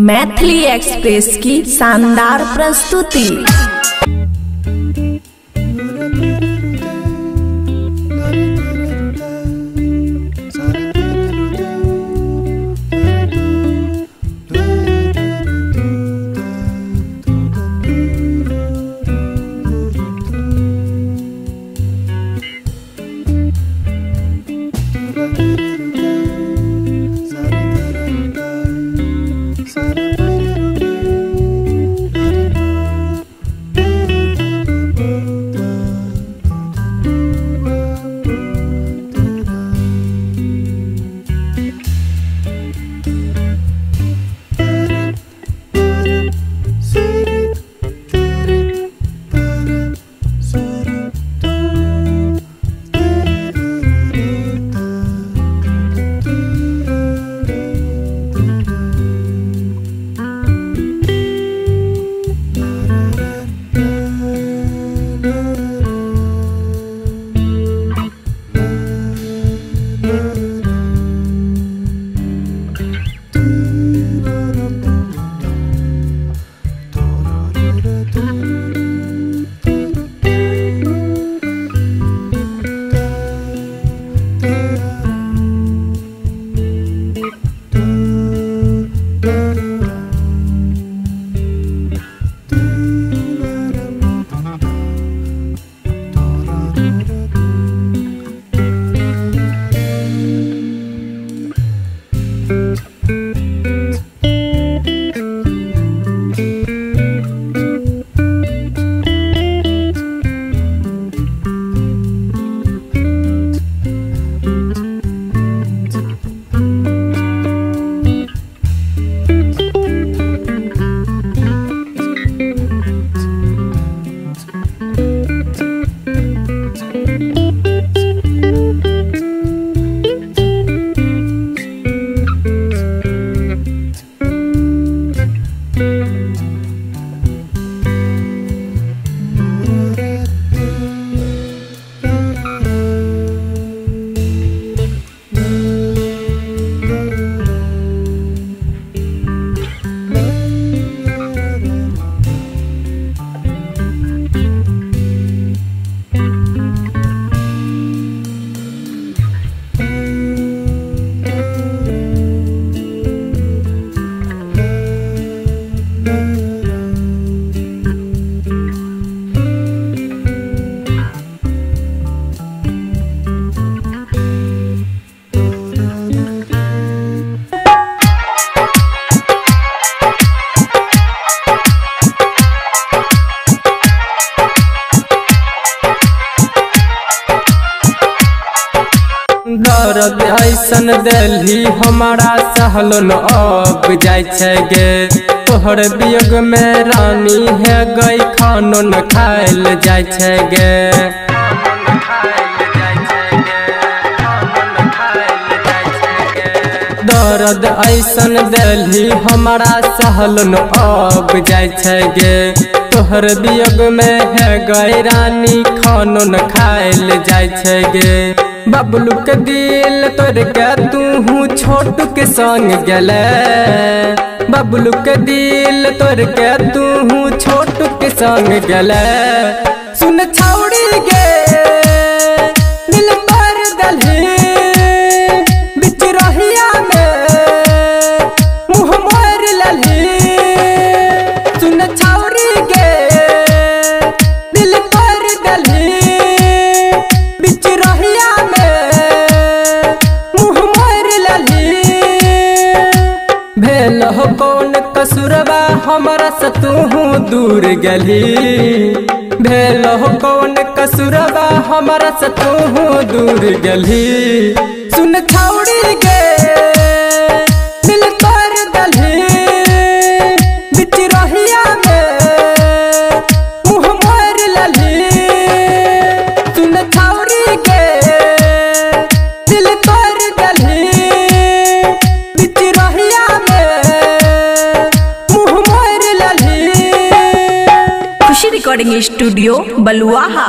Maithili express की शानदार प्रस्तुति। ऐसन दिल्ली हमारा सहलो न अब जाय छै तोहर वियोग में रानी है गई खानो न खाइल दर्द ऐसन दिल्ली हमारा सहलो न अब जाय छै तोहर वियोग में है गई रानी खानो न खाइल गे बबलू के दिल तोर के तू छोटू के संग गले? बबलू के दिल तोर के तू छोटू के संग गले? कसुरबा हमारा से तू दूर गली। भेल कौन कसुरबा, हमारा से तू दूर गली। सुन छौड़ी गे रिकॉर्डिंग स्टूडियो बलुआहा